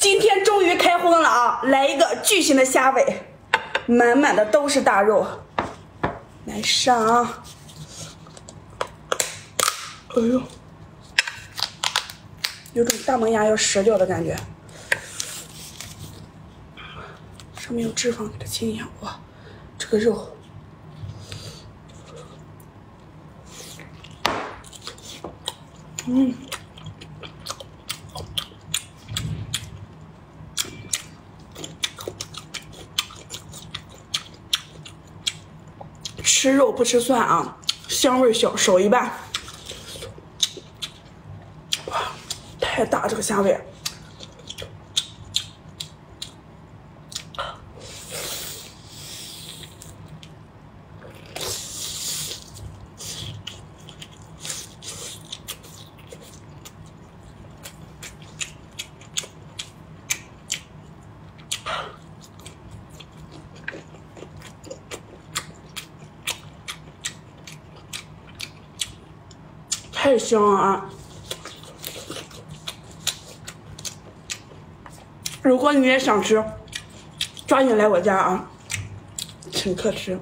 今天终于开荤了啊！来一个巨型的虾尾，满满的都是大肉，来上啊。哎呦，有种大门牙要折掉的感觉。上面有脂肪，给它清一下。哇，这个肉，嗯。吃肉不吃蒜啊，香味小少一半。哇，太大这个虾味。太香了啊！如果你也想吃，抓紧来我家啊，请客吃。